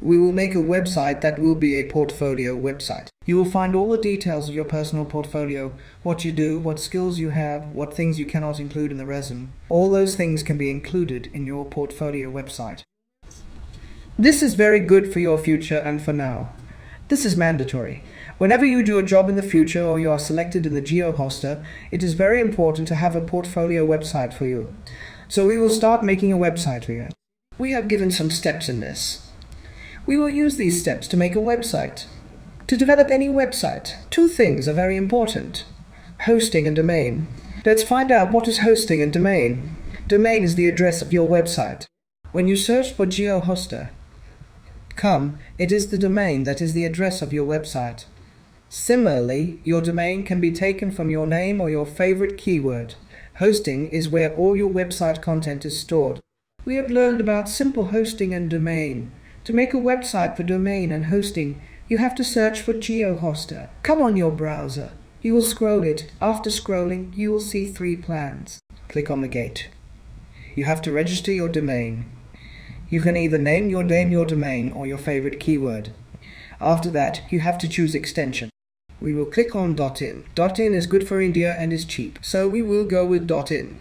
We will make a website that will be a portfolio website. You will find all the details of your personal portfolio, what you do, what skills you have, what things you cannot include in the resume. All those things can be included in your portfolio website. This is very good for your future and for now. This is mandatory. Whenever you do a job in the future or you are selected in the JioHoster, it is very important to have a portfolio website for you. So we will start making a website for you. We have given some steps in this. We will use these steps to make a website. To develop any website, two things are very important hosting and domain. Let's find out what is hosting and domain. Domain is the address of your website. When you search for JioHoster, come, it is the domain that is the address of your website. Similarly, your domain can be taken from your name or your favorite keyword. Hosting is where all your website content is stored. We have learned about simple hosting and domain. To make a website for domain and hosting, you have to search for JioHoster. Come on your browser. You will scroll it. After scrolling, you will see three plans. Click on the gate. You have to register your domain. You can either name your name your domain or your favorite keyword. After that, you have to choose extension. We will click on .in. .in is good for India and is cheap, so we will go with .in.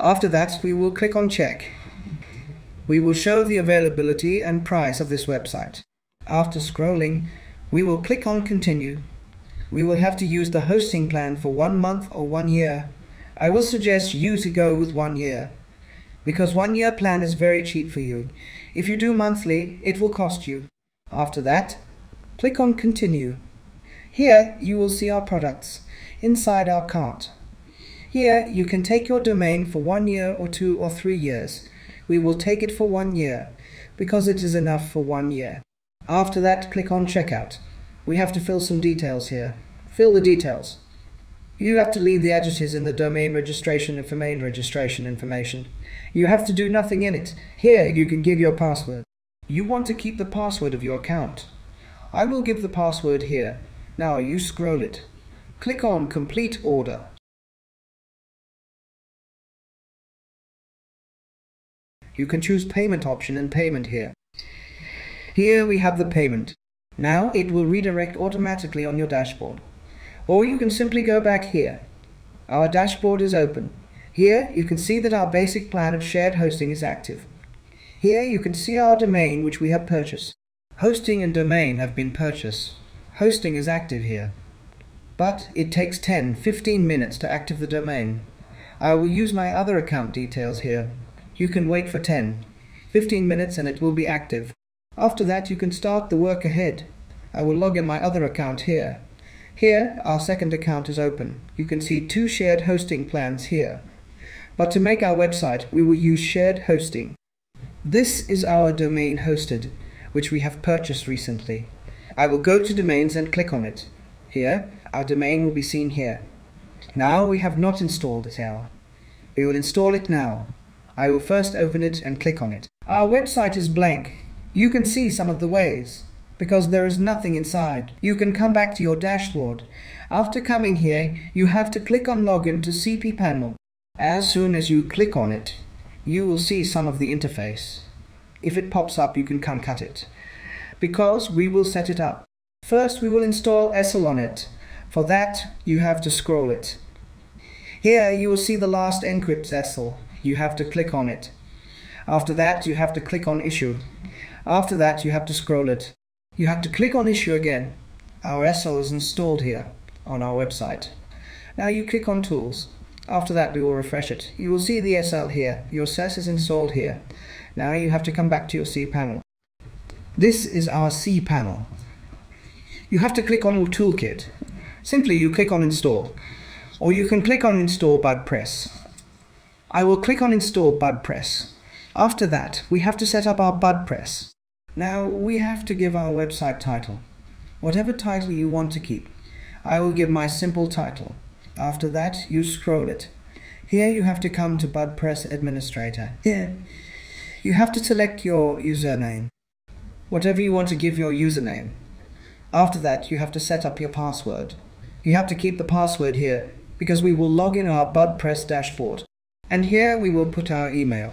After that, we will click on check. We will show the availability and price of this website. After scrolling, we will click on continue. We will have to use the hosting plan for one month or one year. I will suggest you to go with one year because one year plan is very cheap for you. If you do monthly, it will cost you. After that, click on continue. Here you will see our products inside our cart. Here you can take your domain for one year or two or three years. We will take it for one year because it is enough for one year. After that, click on checkout. We have to fill some details here. Fill the details. You have to leave the adjectives in the domain registration and domain registration information. You have to do nothing in it. Here you can give your password. You want to keep the password of your account. I will give the password here. Now you scroll it. Click on complete order. You can choose payment option and payment here. Here we have the payment. Now it will redirect automatically on your dashboard. Or you can simply go back here. Our dashboard is open. Here you can see that our basic plan of shared hosting is active. Here you can see our domain which we have purchased. Hosting and domain have been purchased. Hosting is active here. But it takes 10-15 minutes to active the domain. I will use my other account details here. You can wait for 10, 15 minutes and it will be active. After that you can start the work ahead. I will log in my other account here. Here our second account is open. You can see two shared hosting plans here. But to make our website we will use shared hosting. This is our domain hosted, which we have purchased recently. I will go to domains and click on it. Here, our domain will be seen here. Now we have not installed it here. We will install it now. I will first open it and click on it. Our website is blank. You can see some of the ways because there is nothing inside. You can come back to your dashboard. After coming here, you have to click on login to cPanel. As soon as you click on it, you will see some of the interface. If it pops up, you can come cut it. Because we will set it up. First, we will install SSL on it. For that, you have to scroll it. Here, you will see the Let's Encrypt SSL you have to click on it. After that, you have to click on issue. After that, you have to scroll it. You have to click on issue again. Our SSL is installed here on our website. Now you click on tools. After that, we will refresh it. You will see the SL here. Your SES is installed here. Now you have to come back to your cPanel. This is our cPanel. You have to click on Toolkit. Simply, you click on Install. Or you can click on Install WordPress. I will click on Install WordPress. After that, we have to set up our WordPress. Now, we have to give our website title. Whatever title you want to keep. I will give my simple title. After that, you scroll it. Here you have to come to WordPress Administrator. Here, you have to select your username. Whatever you want to give your username. After that, you have to set up your password. You have to keep the password here because we will log in our WordPress dashboard and here we will put our email.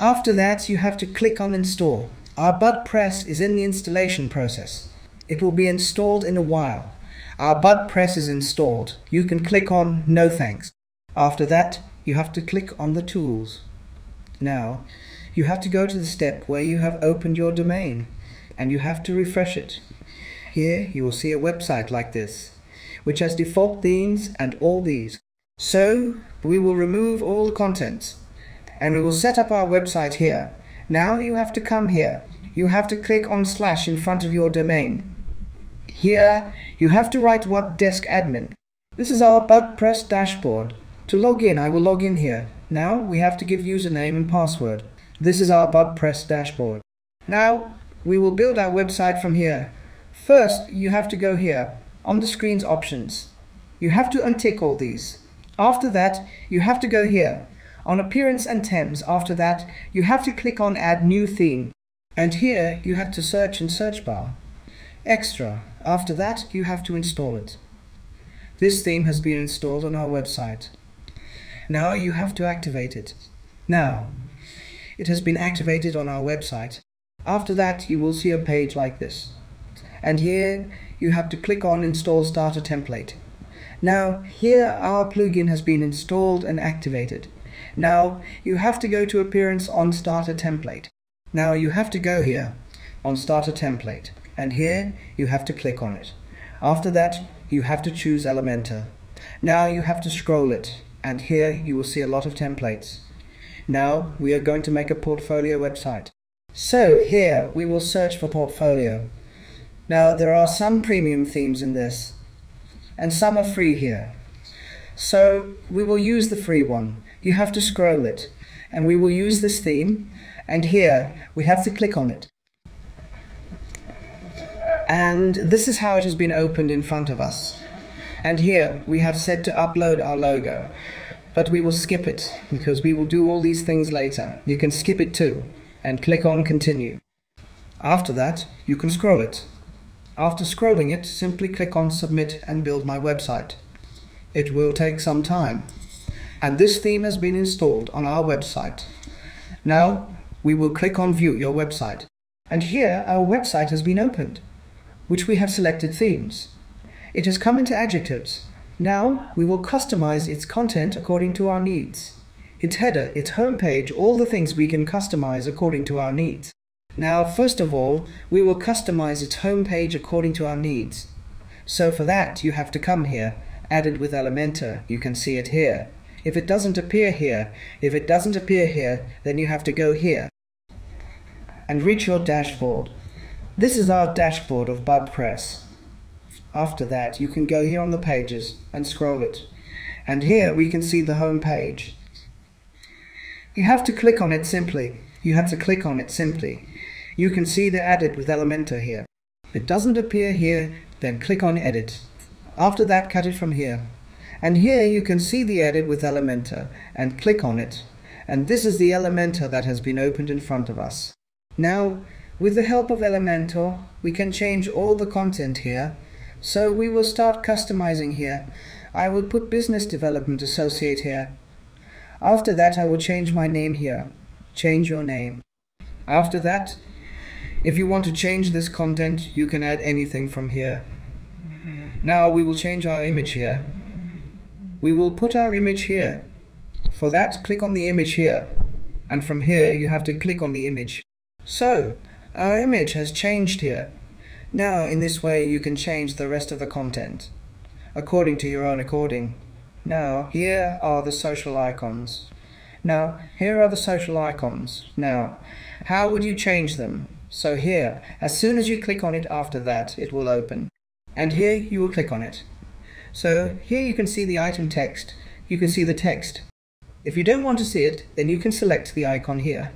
After that, you have to click on install. Our WordPress is in the installation process. It will be installed in a while. Our WordPress is installed. You can click on No Thanks. After that, you have to click on the tools. Now, you have to go to the step where you have opened your domain and you have to refresh it. Here you will see a website like this, which has default themes and all these. So we will remove all the contents and we will set up our website here. Now you have to come here. You have to click on slash in front of your domain. Here you have to write what desk admin. This is our WordPress dashboard. To log in, I will log in here. Now we have to give username and password. This is our WordPress dashboard. Now we will build our website from here. First, you have to go here on the screen's options. You have to untick all these. After that, you have to go here on appearance and themes. After that, you have to click on add new theme. And here you have to search in search bar. Extra. After that, you have to install it. This theme has been installed on our website. Now you have to activate it. Now, it has been activated on our website. After that, you will see a page like this. And here you have to click on Install Starter Template. Now, here our plugin has been installed and activated. Now, you have to go to Appearance on Starter Template. Now, you have to go here on Starter Template. And here you have to click on it. After that, you have to choose Elementor. Now you have to scroll it. And here you will see a lot of templates. Now we are going to make a portfolio website. So here we will search for portfolio. Now there are some premium themes in this and some are free here. So we will use the free one. You have to scroll it and we will use this theme and here we have to click on it. And this is how it has been opened in front of us. And here we have said to upload our logo. But we will skip it because we will do all these things later. You can skip it too and click on continue. After that, you can scroll it. After scrolling it, simply click on submit and build my website. It will take some time. And this theme has been installed on our website. Now, we will click on view your website. And here our website has been opened, which we have selected themes. It has come into adjectives now we will customize its content according to our needs. Its header, its homepage, all the things we can customize according to our needs. Now, first of all, we will customize its homepage according to our needs. So for that, you have to come here, added with Elementor. You can see it here. If it doesn't appear here, if it doesn't appear here, then you have to go here and reach your dashboard. This is our dashboard of WordPress. After that, you can go here on the pages and scroll it. And here we can see the home page. You have to click on it simply. You have to click on it simply. You can see the added with Elementor here. If it doesn't appear here, then click on edit. After that, cut it from here. And here you can see the edit with Elementor and click on it. And this is the Elementor that has been opened in front of us. Now, with the help of Elementor, we can change all the content here so we will start customizing here. I will put business development associate here. After that, I will change my name here. Change your name. After that, if you want to change this content, you can add anything from here. Mm-hmm. Now we will change our image here. We will put our image here. For that, click on the image here. And from here, you have to click on the image. So, our image has changed here. Now, in this way, you can change the rest of the content according to your own according. Now, here are the social icons. Now, here are the social icons. Now, how would you change them? So here, as soon as you click on it after that, it will open. And here you will click on it. So here you can see the item text. You can see the text. If you don't want to see it, then you can select the icon here.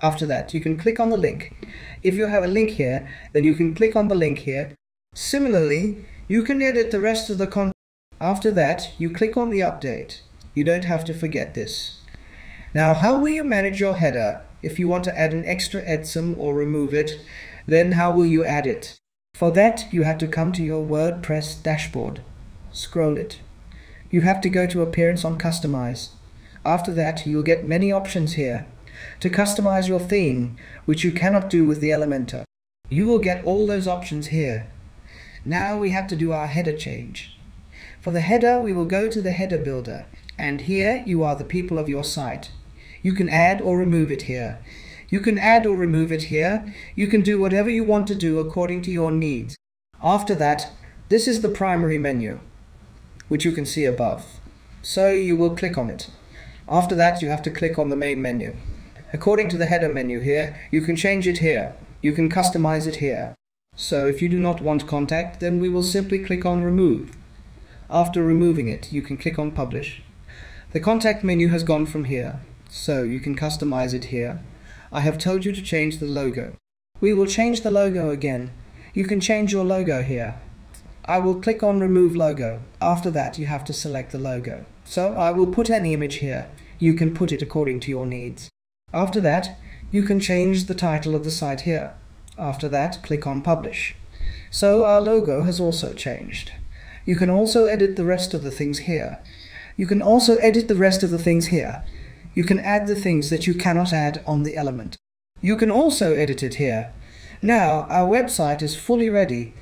After that, you can click on the link. If you have a link here, then you can click on the link here. Similarly, you can edit the rest of the content. After that, you click on the update. You don't have to forget this. Now, how will you manage your header? If you want to add an extra EDSOM or remove it, then how will you add it? For that, you have to come to your WordPress dashboard. Scroll it. You have to go to Appearance on Customize. After that, you'll get many options here. to customize your theme, which you cannot do with the Elementor. You will get all those options here. Now we have to do our header change. For the header, we will go to the header builder, and here you are the people of your site. You can add or remove it here. You can add or remove it here. You can do whatever you want to do according to your needs. After that, this is the primary menu, which you can see above. So you will click on it. After that, you have to click on the main menu. According to the header menu here, you can change it here. You can customize it here. So if you do not want contact, then we will simply click on remove. After removing it, you can click on publish. The contact menu has gone from here, so you can customize it here. I have told you to change the logo. We will change the logo again. You can change your logo here. I will click on remove logo. After that you have to select the logo. So I will put any image here. You can put it according to your needs. After that you can change the title of the site here. After that click on publish. So our logo has also changed. You can also edit the rest of the things here. You can also edit the rest of the things here. You can add the things that you cannot add on the element. You can also edit it here. Now our website is fully ready